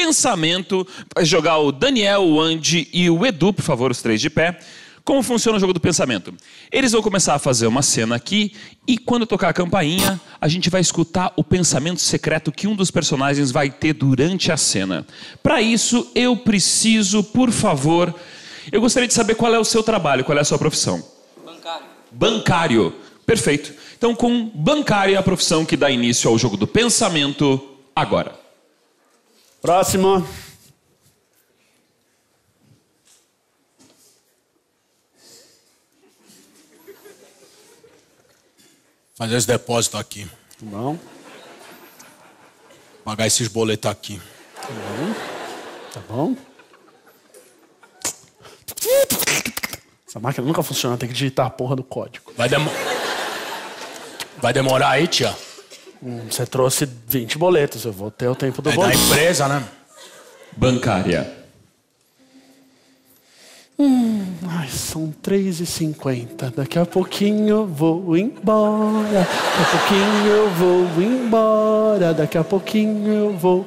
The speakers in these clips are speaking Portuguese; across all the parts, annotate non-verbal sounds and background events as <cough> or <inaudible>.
pensamento. Vai jogar o Daniel, o Andy e o Edu, por favor, os três de pé. Como funciona o jogo do pensamento? Eles vão começar a fazer uma cena aqui e quando tocar a campainha, a gente vai escutar o pensamento secreto que um dos personagens vai ter durante a cena. Para isso, eu preciso, por favor, eu gostaria de saber qual é o seu trabalho, qual é a sua profissão. Bancário. Bancário. Perfeito. Então, com bancário é a profissão que dá início ao jogo do pensamento agora. Próximo. Fazer esse depósito aqui. Tá bom. Pagar esses boletos aqui. Tá bom. Essa máquina nunca funciona, tem que digitar a porra do código. Vai, demo... Vai demorar aí, tia? Hum, Você trouxe 20 boletos, eu vou ter o tempo do É da boleto. empresa, né? Bancária. Ai, são 3h50. Daqui a pouquinho eu vou embora. Daqui a pouquinho eu vou embora. Daqui a pouquinho eu vou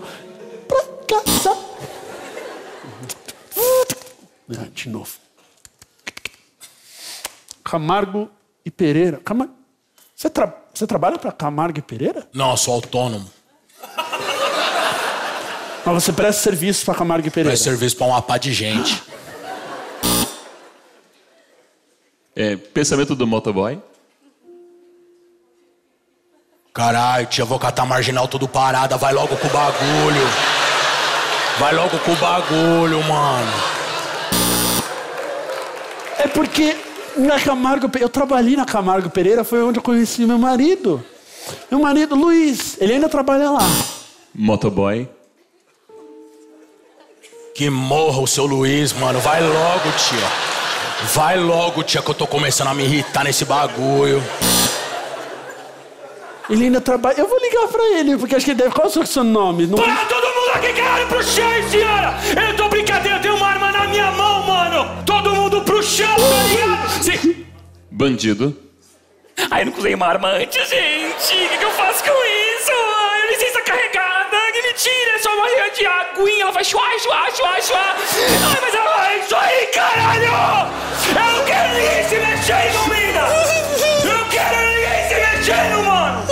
pra casa. Ah, de novo. Camargo e Pereira. Camar... Você, tra- Você trabalha pra Camargo e Pereira? Não, eu sou autônomo. Mas você presta serviço pra Camargo e Pereira? Faz serviço pra uma pá de gente. É, pensamento do motoboy. Caralho, tia, vou catar marginal tudo parada. Vai logo com o bagulho. Vai logo com o bagulho, mano. É porque na Camargo eu trabalhei na Camargo Pereira, foi onde eu conheci meu marido. Meu marido, Luiz, ele ainda trabalha lá. Motoboy. Que morra o seu Luiz, mano. Vai logo, tia. Vai logo, tia, que eu tô começando a me irritar nesse bagulho. Ele ainda trabalha. Eu vou ligar pra ele, porque acho que ele deve. Qual é o seu nome? Não... Para todo mundo aqui, caralho, pro chão, senhora! Eu tô Bandido. Ai, eu não usei uma arma antes, gente! O que, que eu faço com isso? Ai, licença carregada! Que mentira! É só uma de aguinha, ela vai chuar, chuar, chuar, chuar! Ai, mas ela vai isso aí, caralho! Eu não quero ninguém se mexendo, mina! Eu não quero ninguém se mexendo, mano!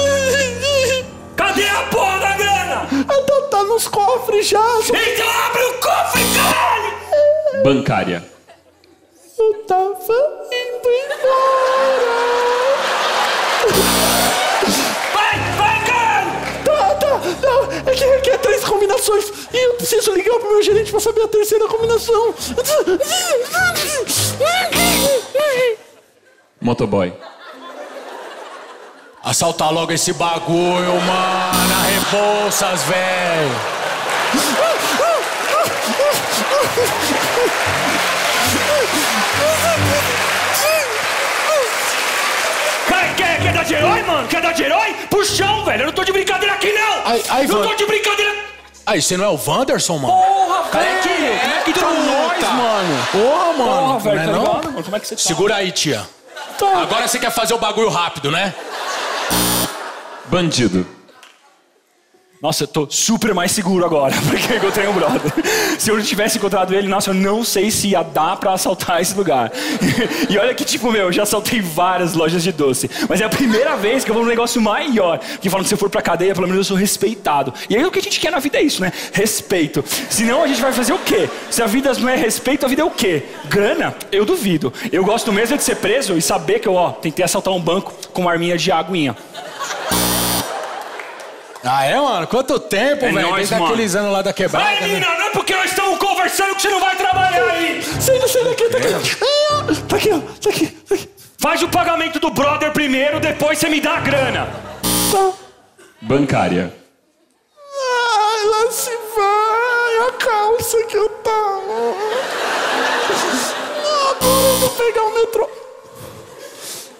Cadê a porra da grana? Ah, tá, tá nos cofres já. só- Então abre o cofre, caralho! Bancária. Eu tava indo embora. Combinações. E eu preciso ligar pro meu gerente pra saber a terceira combinação. Motoboy. Assaltar logo esse bagulho, mano. A Rebouças, velho. Quer, quer, quer dar de herói, mano? Quer dar de herói? Pro chão, velho! Eu não tô de brincadeira aqui, não! Ai, ai, não tô de brincadeira! Aí, você não é o Wanderson, mano? Porra, Carequinho, como é que tá nós, mano? Porra, mano. Porra, velho, não é tá não? ligado, mano? Como é que você tá? Segura aí, tia. Agora você quer fazer o bagulho rápido, né? Bandido. Nossa, eu tô super mais seguro agora, <laughs> porque eu encontrei um brother. Se eu não tivesse encontrado ele, nossa, eu não sei se ia dar pra assaltar esse lugar. <laughs> E olha que, tipo, meu, eu já assaltei várias lojas de doce. Mas é a primeira vez que eu vou num negócio maior. Que falam que se eu for pra cadeia, pelo menos eu sou respeitado. E aí o que a gente quer na vida é isso, né? Respeito. Senão a gente vai fazer o quê? Se a vida não é respeito, a vida é o quê? Grana? Eu duvido. Eu gosto mesmo de ser preso e saber que eu, ó, tentei assaltar um banco com uma arminha de aguinha. Ah, é, mano? Quanto tempo, É velho? Desde mano. aqueles anos lá da quebrada, Vai, né? menina, não é porque nós estamos conversando que você não vai trabalhar aí. Sai sai daqui, tá aqui. Ah, Tá aqui, ó. Tá aqui, tá aqui. Faz o pagamento do brother primeiro, depois você me dá a grana. Tá. Bancária. Ai, lá se vai a calça que eu tava. Agora eu vou pegar o metrô.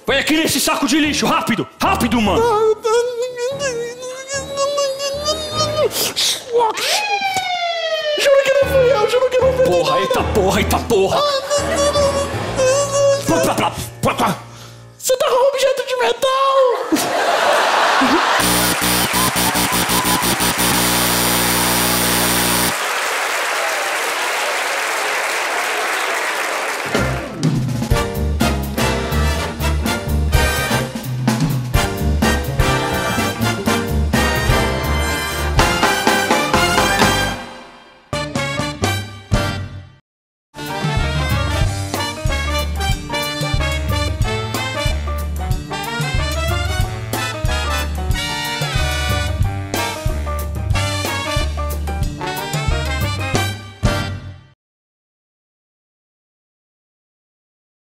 Põe aqui nesse saco de lixo, rápido, rápido, mano. Juro que não fui eu, juro que não fui eu. Porra, eita porra, eita porra. Você tá com objeto de metal?